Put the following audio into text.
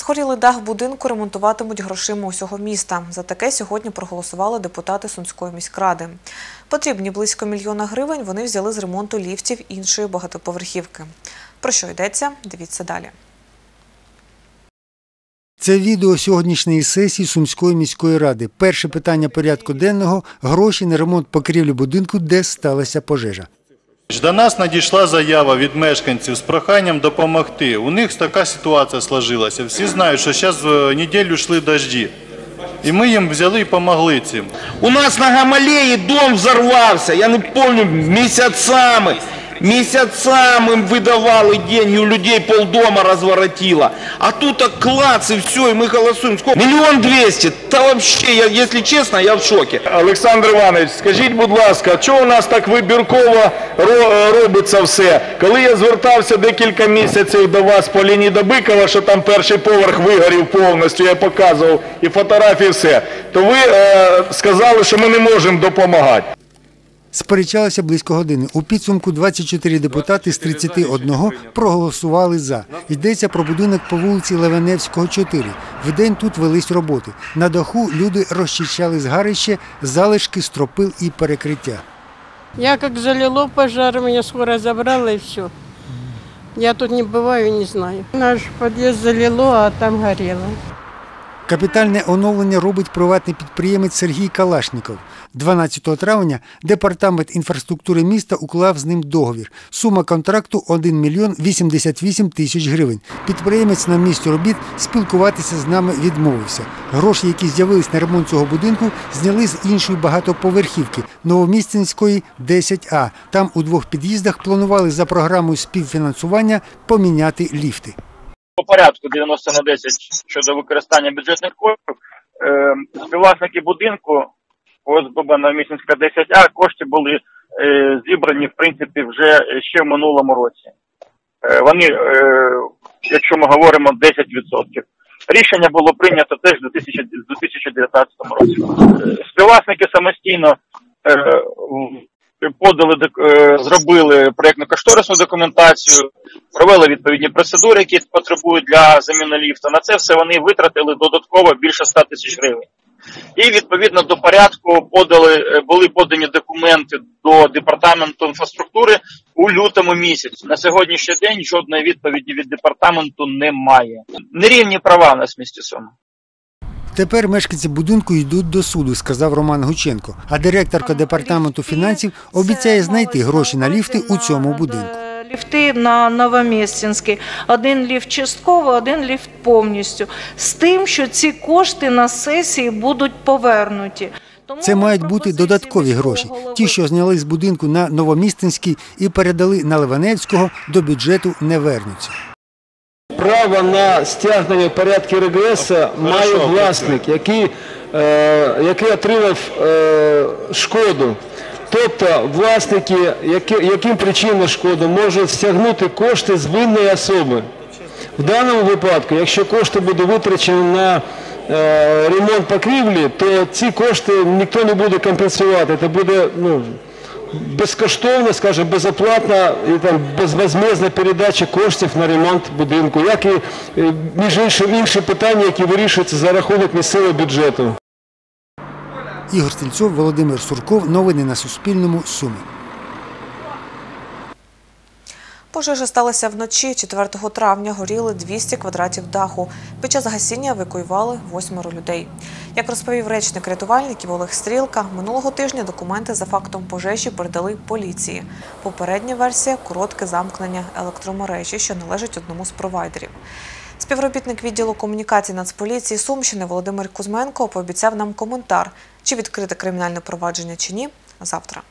Згорілий дах будинку ремонтуватимуть грошима усього міста. За таке сьогодні проголосували депутати Сумської міськради. Потрібні близько мільйона гривень вони взяли з ремонту ліфтів іншої багатоповерхівки. Про що йдеться? Дивіться далі. Це відео сьогоднішньої сесії Сумської міської ради. Перше питання порядку денного гроші на ремонт покрівлі будинку, де сталася пожежа. До нас надійшла заява від мешканців з проханням допомогти. У них така ситуація сложилася. Всі знають, що зараз неділю йшли дожді. І ми їм взяли і допомогли цим. У нас на Гамалеї дом взорвався, я не пам'ятаю, місяцями. Місяцями видавали деньги, у людей полдома розворотило. А тут клац і все, і ми голосуємо. Сколько? Двісті. Та вообще, я, якщо чесно, я в шокі. Олександр Іванович, скажіть, будь ласка, чого у нас так вибірково ро- робиться все? Коли я звертався декілька місяців до вас по лінії Добикова, що там перший поверх вигорів повністю, я показував і фотографії, все, то ви е, сказали, що ми не можемо допомагати. Сперечалися близько години. У підсумку 24 депутати з 31 проголосували за. Йдеться про будинок по вулиці Левеневського, 4. Вдень тут велись роботи. На даху люди розчищали згарище, залишки, стропил і перекриття. Я как залило пожар, меня скоро забрала и все. Я тут не бываю, не знаю. Наш подъезд залило, а там горело. Капітальне оновлення робить приватний підприємець Сергій Калашніков. 12 травня департамент інфраструктури міста уклав з ним договір. Сума контракту 1 мільйон 88 тисяч гривень. Підприємець на місці робіт спілкуватися з нами відмовився. Гроші, які з'явились на ремонт цього будинку, зняли з іншої багатоповерхівки Новомістинської 10А. Там у двох під'їздах планували за програмою співфінансування поміняти ліфти. По порядку 90 на 10 щодо використання бюджетних коштів. Е, співвласники будинку ОСББ Новомісінська 10А кошти були е, зібрані в принципі вже ще в минулому році. Е, вони, е, якщо ми говоримо 10%. Рішення було прийнято теж в 2019 році. Співвласники самостійно подали зробили проєктно-кошторисну документацію, провели відповідні процедури, які потребують для заміни ліфта. На це все вони витратили додатково більше 100 тисяч гривень. І відповідно до порядку подали е, були подані документи до департаменту інфраструктури у лютому місяці. На сьогоднішній день жодної відповіді від департаменту немає. Нерівні права в місті Суми. Тепер мешканці будинку йдуть до суду, сказав Роман Гученко. А директорка департаменту фінансів обіцяє знайти гроші на ліфти у цьому будинку. Ліфти на Новомістінській. Один ліфт частково, один ліфт повністю. З тим, що ці кошти на сесії будуть повернуті. Це мають бути додаткові гроші. Ті, що зняли з будинку на Новомістинський і передали на Ливаневського, до бюджету не вернуться. Право на стягнення в порядку РГС має власник, який, е, який отримав е, шкоду. Тобто власники, яким причинено шкоду, можуть стягнути кошти з винної особи. В даному випадку, якщо кошти будуть витрачені на е, ремонт покрівлі, то ці кошти ніхто не буде компенсувати. Це буде ну, безкоштовно, скажімо, безоплатна і там безвозмезна передача коштів на ремонт будинку, як і е, між іншим інші питання, які вирішуються за рахунок місцевого бюджету. Ігор Стільцов, Володимир Сурков. Новини на Суспільному. Суми. Пожежа сталася вночі 4 травня. Горіли 200 квадратів даху. Під час гасіння евакуювали восьмеро людей. Як розповів речник рятувальників Олег Стрілка, минулого тижня документи за фактом пожежі передали поліції. Попередня версія коротке замкнення електромережі, що належить одному з провайдерів. Співробітник відділу комунікації Нацполіції Сумщини Володимир Кузьменко пообіцяв нам коментар, чи відкрите кримінальне провадження чи ні завтра.